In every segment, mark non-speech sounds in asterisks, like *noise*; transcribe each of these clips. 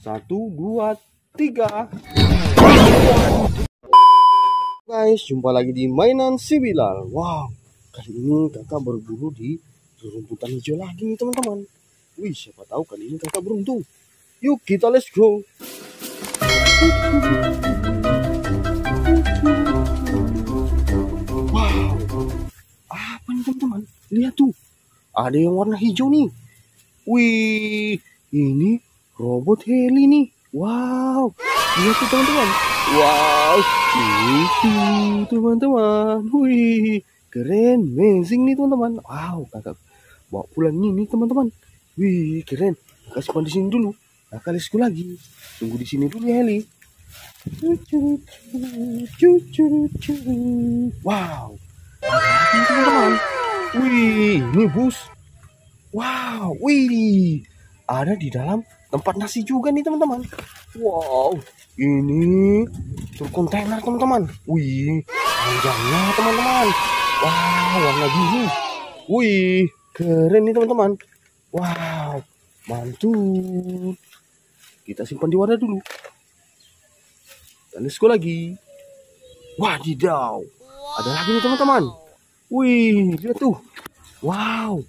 Satu, dua, tiga. Guys, jumpa lagi di mainan si Bilal. Wow, kali ini kakak berburu di rumputan hijau lagi nih teman-teman. Wih, siapa tahu kali ini kakak beruntung. Yuk kita let's go. Wow, apa nih teman-teman? Lihat tuh, ada yang warna hijau nih. Wih, ini robot heli nih. Wow, lihat tuh teman-teman. Wow, itu teman-teman. Wih, keren, amazing nih teman-teman. Wow, kakak bawa pulang ini teman-teman. Wih, keren. Kakak simpan di sini dulu. Kakak let's go lagi. Tunggu di sini dulu ya heli. Wow, teman-teman. Wih, ini bus. Wow, wih, ada di dalam tempat nasi juga nih teman-teman. Wow, ini kontainer teman-teman. Wih, panjangnya teman-teman. Wow, warna biru. Wih, keren nih teman-teman. Wow, mantul. Kita simpan di wadah dulu. Dan let's go lagi. Wadidaw, ada lagi nih teman-teman. Wih, lihat tuh. Wow,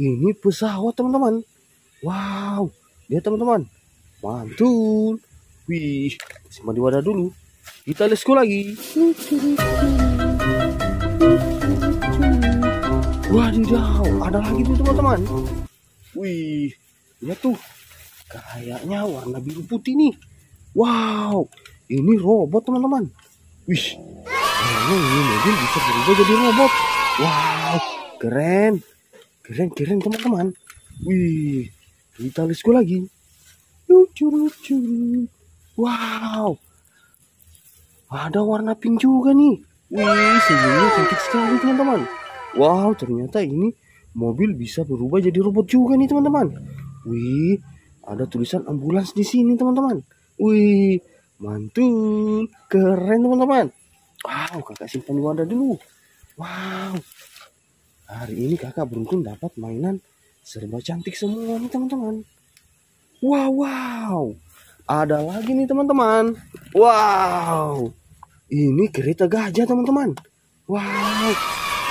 ini pesawat teman-teman. Wow, lihat teman-teman. Mantul. Wih, simpan di wadah dulu. Kita let's go lagi. Wadidaw, ada lagi tuh teman-teman. Wih, lihat tuh. Kayaknya warna biru putih nih. Wow, ini robot teman-teman. Wih, kayaknya ini mobil bisa berubah jadi robot. Wow, keren. Keren, keren teman-teman. Wih, go lagi. Lucu, lucu. Wow, ada warna pink juga nih. Wih, senyumnya cantik sekali teman-teman. Wow, ternyata ini mobil bisa berubah jadi robot juga nih teman-teman. Wih, ada tulisan ambulans di sini teman-teman. Wih, mantul, keren teman-teman. Wow, kakak simpan di wadah dulu. Wow, hari ini kakak beruntung dapat mainan serba cantik semua nih teman-teman. Wow, wow, ada lagi nih teman-teman. Wow, ini kereta gajah teman-teman. Wow,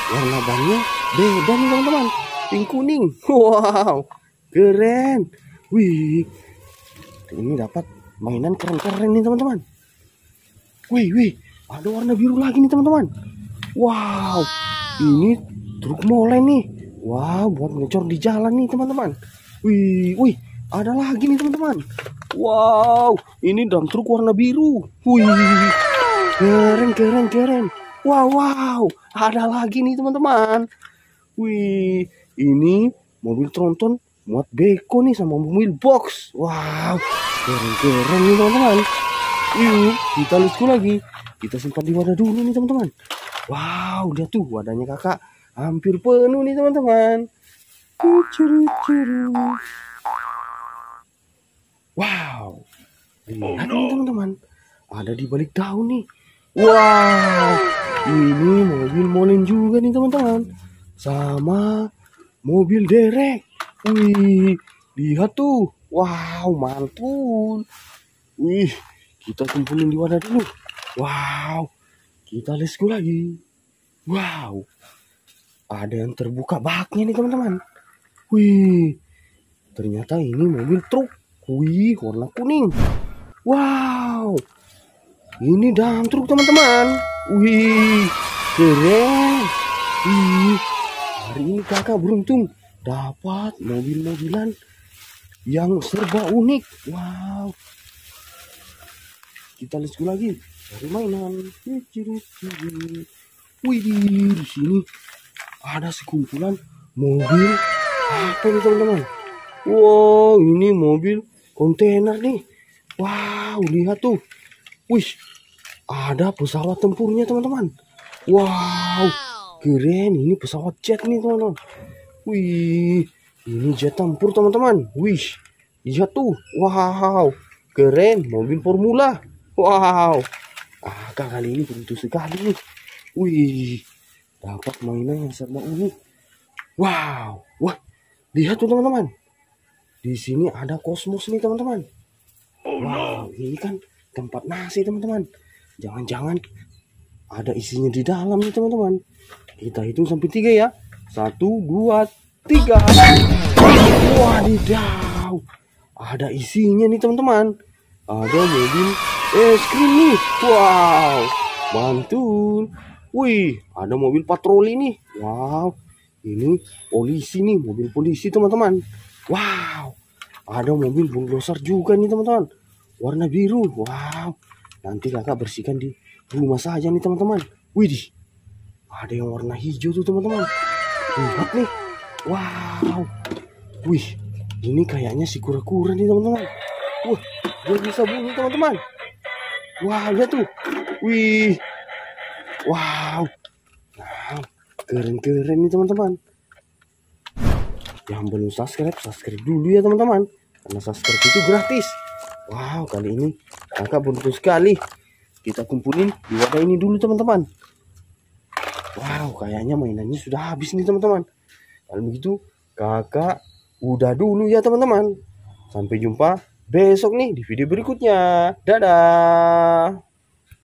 warna bannya beda nih teman-teman. Pink kuning. *laughs* Wow, keren. Wih, ini dapat mainan keren-keren nih teman-teman. Wih, wih, ada warna biru lagi nih teman-teman. Wow, ini truk molen nih. Wow, buat ngecor di jalan nih teman-teman. Wih, wih, ada lagi nih teman-teman. Wow, ini dam truk warna biru. Wih, keren, keren, keren. Wow, wow, ada lagi nih teman-teman. Wih, ini mobil tronton muat beko nih sama mobil box. Wow, keren, keren nih teman-teman. Yuk, kita go lagi. Kita simpan di wadah dulu nih teman-teman. Wow, lihat tuh wadahnya kakak hampir penuh nih teman-teman. Wow, lihat nih teman-teman. Ada di balik daun nih. Wow, ini mobil molen juga nih teman-teman. Sama mobil derek. Wih, lihat tuh. Wow, mantul. Wih, kita kumpulin di wadah dulu. Wow, kita let's go lagi. Wow, ada yang terbuka baknya nih teman-teman. Wih, ternyata ini mobil truk. Wih, warna kuning. Wow, ini dam truk teman-teman. Wih, keren. Wih, hari ini kakak beruntung dapat mobil-mobilan yang serba unik. Wow, kita let's go lagi cari mainan. Wih, di sini ada sekumpulan mobil apa nih teman-teman? Wow, ini mobil kontainer nih. Wow, lihat tuh. Wih, ada pesawat tempurnya teman-teman. Wow, keren. Ini pesawat jet nih teman-teman. Wih, ini jet tempur teman-teman. Wih, lihat tuh. Wow, keren. Mobil formula. Wow, ah kali ini beruntung sekali. Wih, dapat mainan yang serba unik. Wow, wah, lihat tuh teman-teman. Di sini ada kosmos nih teman-teman. wow, ini kan tempat nasi teman-teman. Jangan-jangan ada isinya di dalam nih teman-teman. Kita hitung sampai tiga ya. Satu, dua, tiga. Wadidaw. Ada isinya nih teman-teman. Ada mobil es krim nih. Wow. Mantul. Wih, ada mobil patroli nih. Wow. Ini polisi nih, mobil polisi teman-teman. Wow. Ada mobil bulldozer juga nih teman-teman. Warna biru. Wow. Nanti kakak bersihkan di rumah saja nih teman-teman. Widih. Ada yang warna hijau tuh teman-teman. Lihat nih. Wow. Wih. Ini kayaknya si kura-kura nih teman-teman. Wah. Dia bisa bunyi teman-teman. Wah. Lihat tuh. Wih. Wow. Wow. Keren-keren nih teman-teman. Yang belum subscribe, subscribe dulu ya teman-teman. Karena subscribe itu gratis. Wow, kali ini kakak beruntung sekali. Kita kumpulin di wadah ini dulu teman-teman. Wow, kayaknya mainannya sudah habis nih teman-teman. Kalau begitu, kakak udah dulu ya teman-teman. Sampai jumpa besok nih di video berikutnya. Dadah.